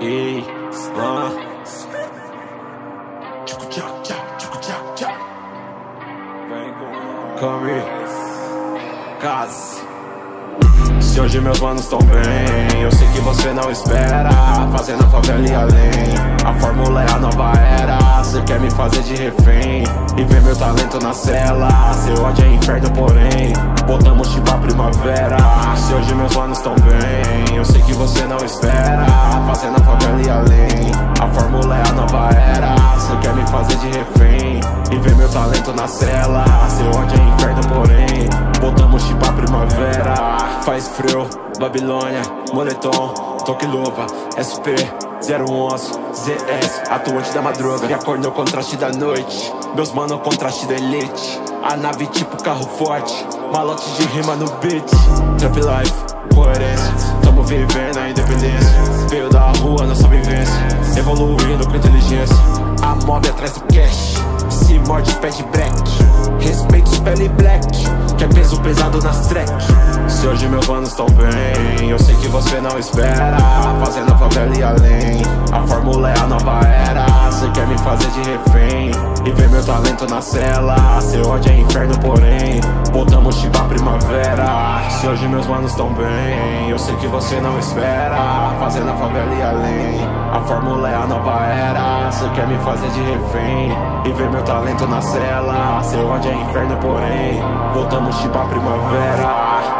Ei, tchac. Come, casa. Se hoje meus manos tão bem, eu sei que você não espera. Fazendo a favela e além. A fórmula é a nova era. Cê quer me fazer de refém e ver meu talento na cela. Seu ódio é inferno, porém. Botamos tipo a primavera. Se hoje meus manos tão bem, eu sei que você não espera. Fazendo a favela e além. A fórmula é a nova era. Cê quer me fazer de refém e ver meu talento na cela. Seu ódio é inferno, porém. Botamos tipo a primavera. Faz frio, Babilônia, moletom, toque luva, SP. 011, ZS, atuante da madruga Minha cor no contraste da noite Meus mano contraste da elite A nave tipo carro forte Malote de rima no beat Trap life, coerência Tamo vivendo a independência rua, nossa vivência Evoluindo com inteligência. A mob atrás do cash Se morde, pede break. Respeito os pele black Que é peso pesado nas track. Se hoje meus manos tão bem Eu sei que você não espera. Fazendo a favela e além A fórmula é a nova era. Cê quer me fazer de refém E ver meu talento na cela. Seu ódio é inferno, porém Botamos tipo a primavera Se hoje meus manos tão bem Eu sei que você não espera Fazendo a favela e além. A fórmula é a nova era Cê quer me fazer de refém E ver meu talento na cela. Seu ódio é inferno, porém Voltamos tipo a primavera